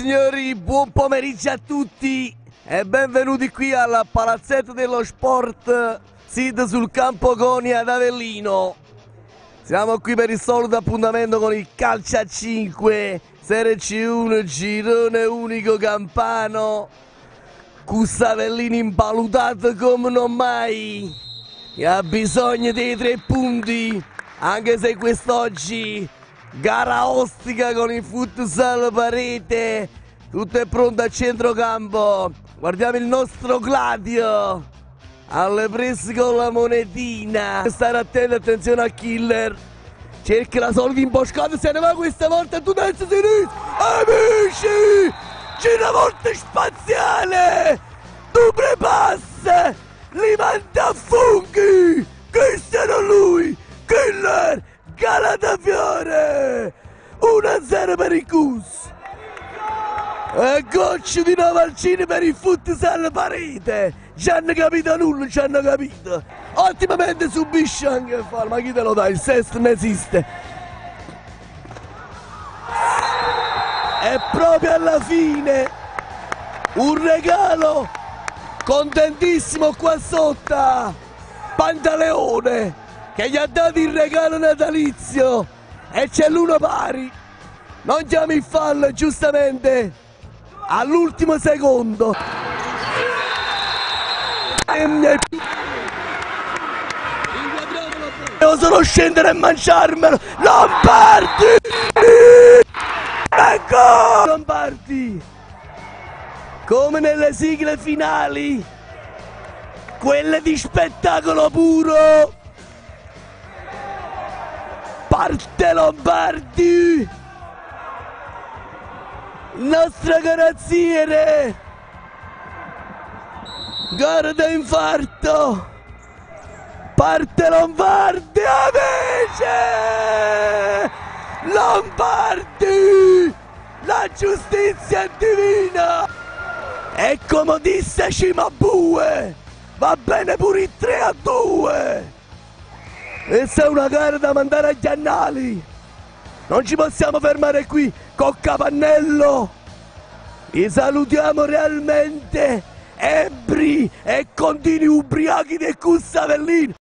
signori, buon pomeriggio a tutti e benvenuti qui al Palazzetto dello Sport, SID sul campo Goni ad Avellino. Siamo qui per il solito appuntamento con il calcio a 5, Serie C1, girone unico campano, Custa Avellino impalutato come non mai, che ha bisogno dei tre punti, anche se quest'oggi gara ostica con il futsal parete. Tutto è pronto a centrocampo. Guardiamo il nostro Gladio. Alle prese con la monetina. Stare attento attenzione al killer. Cerca la solita imboscata se ne va questa volta tu destra sinistra. Amici gira volta spaziale. Duple pass li manda a funghi killer Galatafiore 1-0 per il Cus. E goccio di Novalcini per il futsal parete ci hanno capito nulla ci hanno capito. Ottimamente subisce anche il fallo ma chi te lo dà? Il sesto non esiste. E proprio alla fine un regalo contentissimo qua sotto Pantaleone che gli ha dato il regalo natalizio e c'è l'uno pari. Non chiami il fallo giustamente all'ultimo secondo. Devo solo scendere e mangiarmelo. Lombardi! Ecco! Lombardi! Come nelle sigle finali, quelle di spettacolo puro parte Lombardi! Il nostro carrozziere! Gara infarto! Parte Lombardi, amici! Lombardi! La giustizia è divina! E come disse Cimabue, va bene pure il 3 a 2! Questa è una gara da mandare agli annali. Non ci possiamo fermare qui con Capannello. Vi salutiamo realmente ebri e continui ubriachi del Custavellino.